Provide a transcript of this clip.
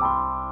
you